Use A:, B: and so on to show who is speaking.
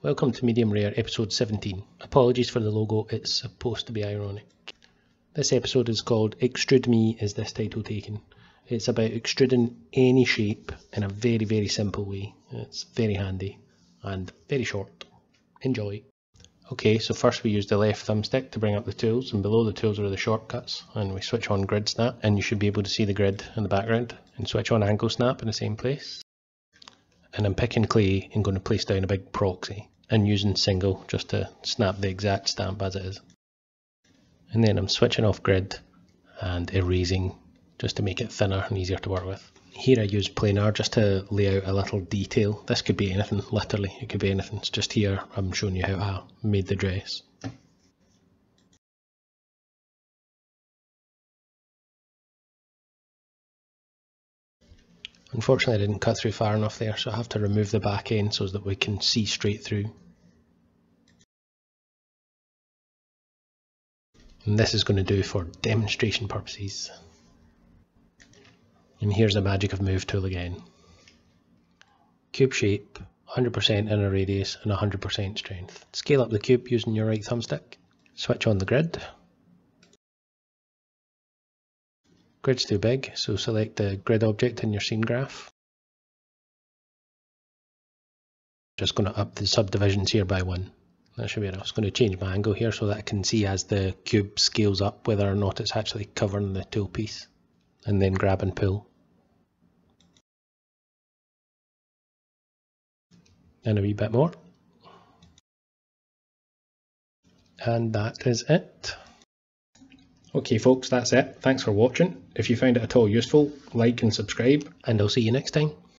A: Welcome to Medium Rare episode 17. Apologies for the logo, it's supposed to be ironic. This episode is called Extrude Me is this title taken. It's about extruding any shape in a very very simple way. It's very handy and very short. Enjoy. Okay, so first we use the left thumbstick to bring up the tools and below the tools are the shortcuts and we switch on grid snap and you should be able to see the grid in the background and switch on angle snap in the same place. And I'm picking clay and going to place down a big proxy and using single just to snap the exact stamp as it is. And then I'm switching off grid and erasing just to make it thinner and easier to work with. Here I use planar just to lay out a little detail. This could be anything, literally, it could be anything. It's just here I'm showing you how I made the dress. Unfortunately I didn't cut through far enough there so I have to remove the back end so that we can see straight through. And this is going to do for demonstration purposes. And here's the magic of move tool again. Cube shape, 100% inner radius and 100% strength. Scale up the cube using your right thumbstick. Switch on the grid. Grid's too big, so select the grid object in your scene graph. Just going to up the subdivisions here by one. That should be enough. I'm going to change my angle here so that I can see as the cube scales up whether or not it's actually covering the tool piece. And then grab and pull. and a wee bit more. And that is it. Okay folks, that's it. Thanks for watching. If you found it at all useful, like and subscribe, and I'll see you next time.